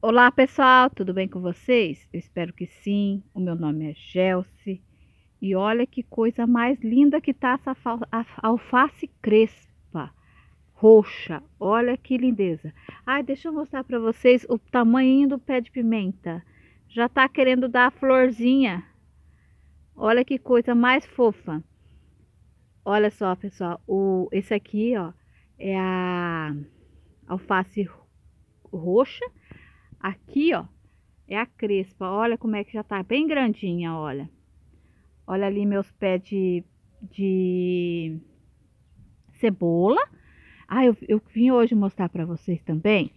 Olá pessoal, tudo bem com vocês? Eu espero que sim. O meu nome é Gelsi e olha que coisa mais linda que tá essa alface crespa, roxa. Olha que lindeza. Ai, deixa eu mostrar para vocês o tamanho do pé de pimenta. Já tá querendo dar a florzinha. Olha que coisa mais fofa. Olha só, pessoal, o esse aqui, ó, é a alface roxa Aqui, ó, é a crespa. Olha como é que já tá bem grandinha, olha. Olha ali meus pés de, de cebola. Ah, eu, eu vim hoje mostrar para vocês também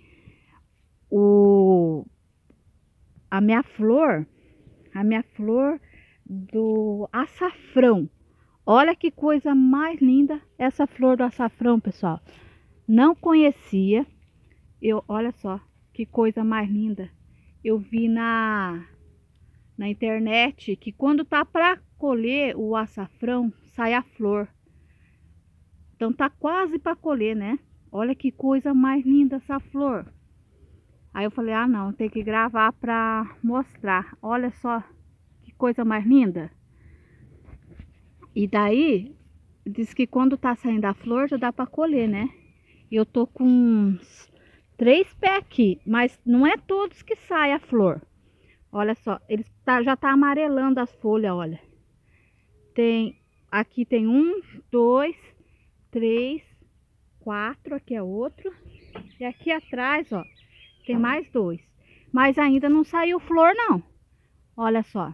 o a minha flor, a minha flor do açafrão. Olha que coisa mais linda essa flor do açafrão, pessoal. Não conhecia. Eu, olha só, que coisa mais linda. Eu vi na, na internet que quando tá para colher o açafrão, sai a flor. Então tá quase para colher, né? Olha que coisa mais linda essa flor. Aí eu falei, ah não, tem que gravar para mostrar. Olha só que coisa mais linda. E daí, diz que quando tá saindo a flor já dá para colher, né? Eu tô com uns três pés aqui, mas não é todos que sai a flor. Olha só, ele tá, já tá amarelando as folhas, olha. Tem, aqui tem um, dois, três, quatro, aqui é outro. E aqui atrás, ó, tem mais dois. Mas ainda não saiu flor, não. Olha só.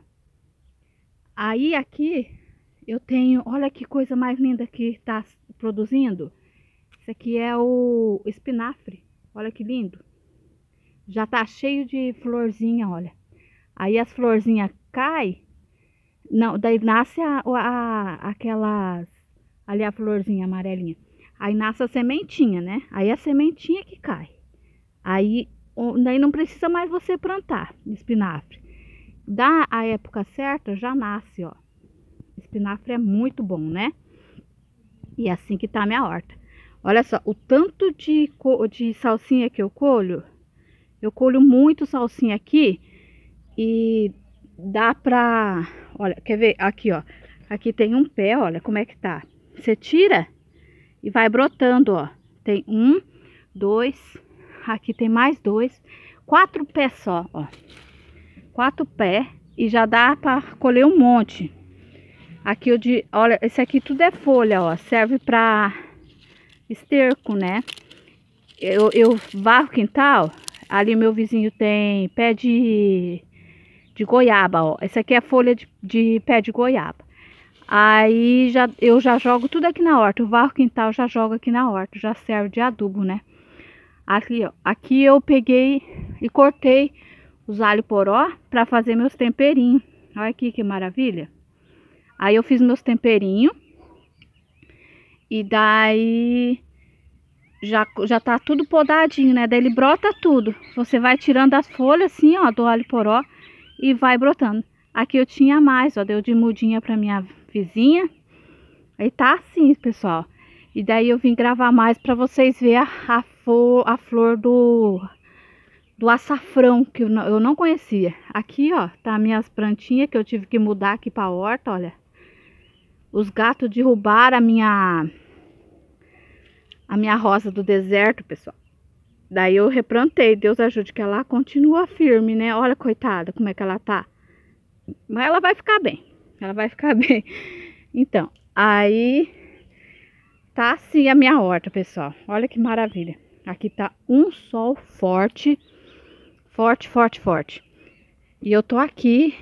Aí aqui eu tenho, olha que coisa mais linda que tá produzindo. Isso aqui é o espinafre. Olha que lindo. Já tá cheio de florzinha, olha. Aí as florzinhas caem. Não, daí nasce a, a, aquelas... Ali a florzinha amarelinha. Aí nasce a sementinha, né? Aí a sementinha que cai. Aí daí não precisa mais você plantar espinafre. Da a época certa, já nasce, ó. Espinafre é muito bom, né? E é assim que tá a minha horta. Olha só, o tanto de, de salsinha que eu colho. Eu colho muito salsinha aqui. E dá pra... Olha, quer ver? Aqui, ó. Aqui tem um pé, olha como é que tá. Você tira e vai brotando, ó. Tem um, dois, aqui tem mais dois. Quatro pés só, ó. Quatro pés e já dá pra colher um monte. Aqui o de... Olha, esse aqui tudo é folha, ó. Serve pra esterco, né? Eu, eu varro quintal, ali meu vizinho tem pé de, de goiaba, ó. Essa aqui é folha de, de pé de goiaba. Aí já, eu já jogo tudo aqui na horta. O varro quintal já jogo aqui na horta, já serve de adubo, né? Aqui, ó. Aqui eu peguei e cortei os alho poró para fazer meus temperinhos. Olha aqui que maravilha. Aí eu fiz meus temperinhos. E daí já, já tá tudo podadinho, né? Daí ele brota tudo. Você vai tirando as folhas assim, ó, do alho poró e vai brotando. Aqui eu tinha mais, ó, deu de mudinha pra minha vizinha. Aí tá assim, pessoal. E daí eu vim gravar mais pra vocês verem a, a, flor, a flor do, do açafrão, que eu não, eu não conhecia. Aqui, ó, tá minhas plantinhas que eu tive que mudar aqui pra horta, olha. Os gatos derrubaram a minha a minha rosa do deserto, pessoal. Daí eu replantei, Deus ajude que ela continua firme, né? Olha, coitada, como é que ela tá. Mas ela vai ficar bem, ela vai ficar bem. Então, aí tá assim a minha horta, pessoal. Olha que maravilha. Aqui tá um sol forte, forte, forte, forte. E eu tô aqui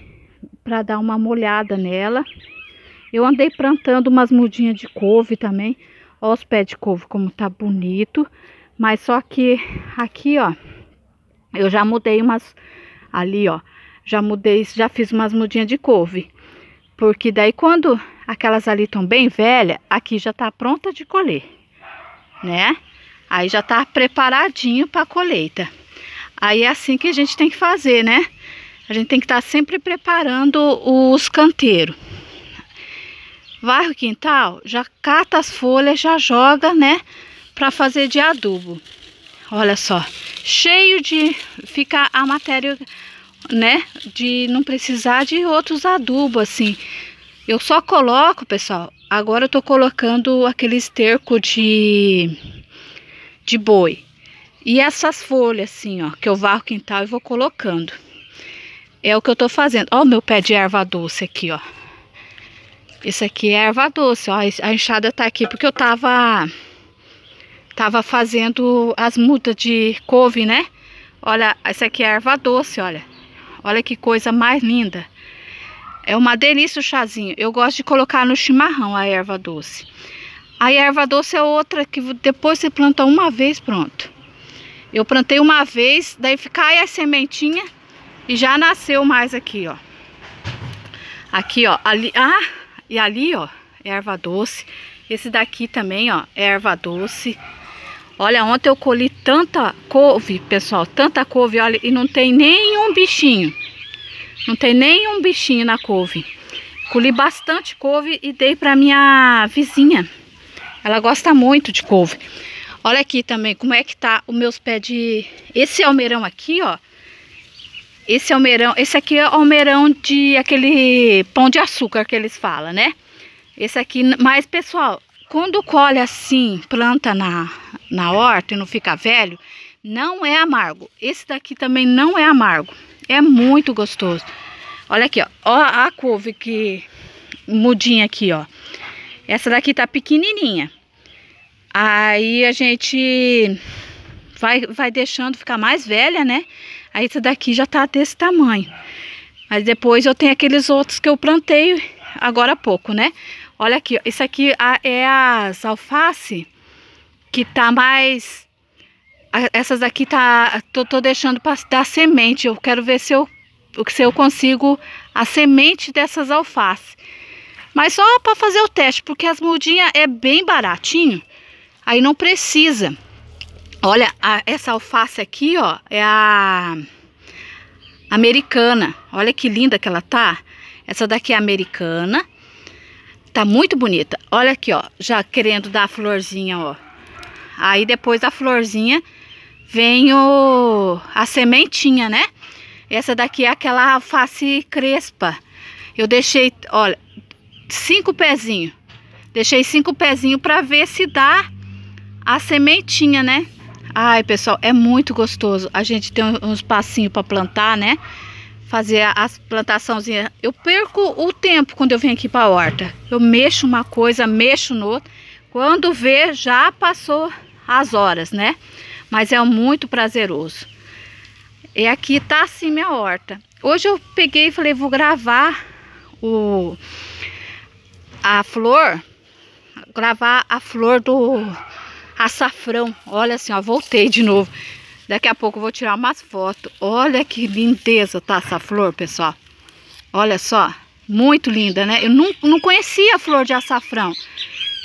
para dar uma molhada nela eu andei plantando umas mudinhas de couve também. Ó os pés de couve como tá bonito. Mas só que aqui, ó, eu já mudei umas... Ali, ó, já mudei, já fiz umas mudinhas de couve. Porque daí quando aquelas ali estão bem velhas, aqui já tá pronta de colher, né? Aí já tá preparadinho para colheita. Aí é assim que a gente tem que fazer, né? A gente tem que estar tá sempre preparando os canteiros varre o quintal, já cata as folhas, já joga, né, para fazer de adubo. Olha só, cheio de fica a matéria, né? De não precisar de outros adubos assim. Eu só coloco, pessoal. Agora eu tô colocando aquele esterco de de boi. E essas folhas assim, ó, que eu varro o quintal e vou colocando. É o que eu tô fazendo. Ó o meu pé de erva doce aqui, ó. Esse aqui é erva doce, ó. A enxada tá aqui porque eu tava tava fazendo as mudas de couve, né? Olha, essa aqui é erva doce, olha. Olha que coisa mais linda. É uma delícia o chazinho. Eu gosto de colocar no chimarrão a erva doce. A erva doce é outra que depois você planta uma vez, pronto. Eu plantei uma vez, daí aí a sementinha e já nasceu mais aqui, ó. Aqui, ó, ali, ah, e ali, ó, é erva doce. Esse daqui também, ó, é erva doce. Olha, ontem eu colhi tanta couve, pessoal, tanta couve, olha, e não tem nenhum bichinho. Não tem nenhum bichinho na couve. Colhi bastante couve e dei para minha vizinha. Ela gosta muito de couve. Olha aqui também como é que tá os meus pés de... Esse almeirão aqui, ó. Esse almeirão, esse aqui é almeirão de aquele pão de açúcar que eles falam, né? Esse aqui, mas pessoal, quando colhe assim, planta na, na horta e não fica velho, não é amargo. Esse daqui também não é amargo. É muito gostoso. Olha aqui, ó. ó a couve que mudinha aqui, ó. Essa daqui tá pequenininha. Aí a gente vai, vai deixando ficar mais velha, né? Aí essa daqui já tá desse tamanho. Mas depois eu tenho aqueles outros que eu plantei agora há pouco, né? Olha aqui. Isso aqui é as alface que tá mais... Essas aqui tá... Tô, tô deixando para dar semente. Eu quero ver se eu, se eu consigo a semente dessas alface. Mas só para fazer o teste, porque as mudinhas é bem baratinho. Aí não precisa. Olha, a, essa alface aqui, ó, é a americana. Olha que linda que ela tá. Essa daqui é americana. Tá muito bonita. Olha aqui, ó. Já querendo dar a florzinha, ó. Aí depois da florzinha vem o, a sementinha, né? Essa daqui é aquela alface crespa. Eu deixei, olha, cinco pezinhos. Deixei cinco pezinhos para ver se dá a sementinha, né? Ai, pessoal, é muito gostoso. A gente tem uns passinhos para plantar, né? fazer as plantaçãozinhas. Eu perco o tempo quando eu venho aqui para a horta. Eu mexo uma coisa, mexo no outro. Quando vê, já passou as horas, né? Mas é muito prazeroso. E aqui tá assim minha horta. Hoje eu peguei e falei, vou gravar o a flor, gravar a flor do açafrão. Olha assim, ó, voltei de novo. Daqui a pouco eu vou tirar umas fotos. Olha que lindeza tá essa flor, pessoal. Olha só, muito linda, né? Eu não, não conhecia a flor de açafrão.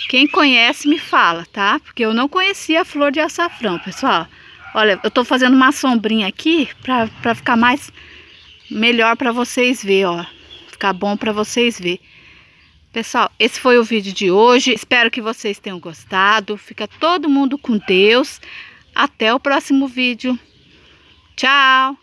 Quem conhece me fala, tá? Porque eu não conhecia a flor de açafrão, pessoal. Olha, eu tô fazendo uma sombrinha aqui pra, pra ficar mais... Melhor pra vocês verem, ó. Ficar bom pra vocês verem. Pessoal, esse foi o vídeo de hoje. Espero que vocês tenham gostado. Fica todo mundo com Deus. Até o próximo vídeo. Tchau!